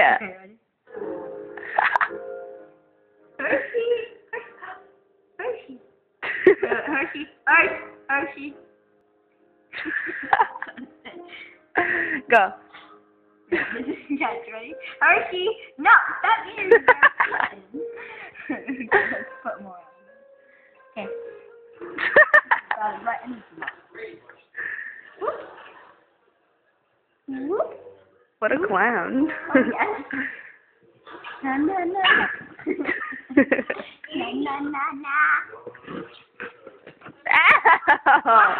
Yeah. Okay. Hershey. Hershey. Hershey. Hershey. Hershey. Go. yes, ready? Hershey. No, that means let's put more on. Okay. Got it right in mouth. Whoop. Whoop. What a hmm? clown. Oh, yes. Na na na na. na na na na. Ow!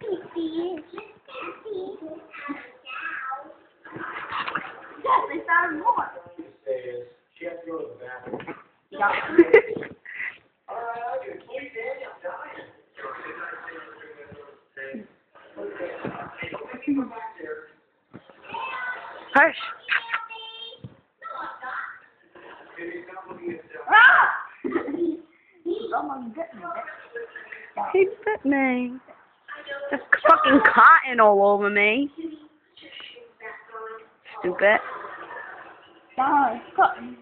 Pee pee. Pee. Yes, I found more. She has to go to the bathroom. Hush. Ah! Almost bit me. He. There's fucking cotton all over me. Stupid. Cotton.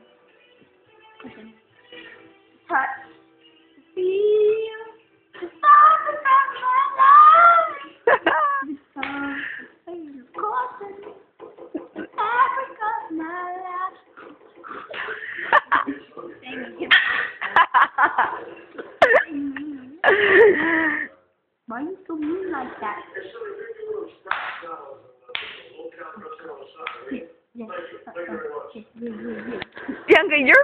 Why are you so mean like that? Bianca, you're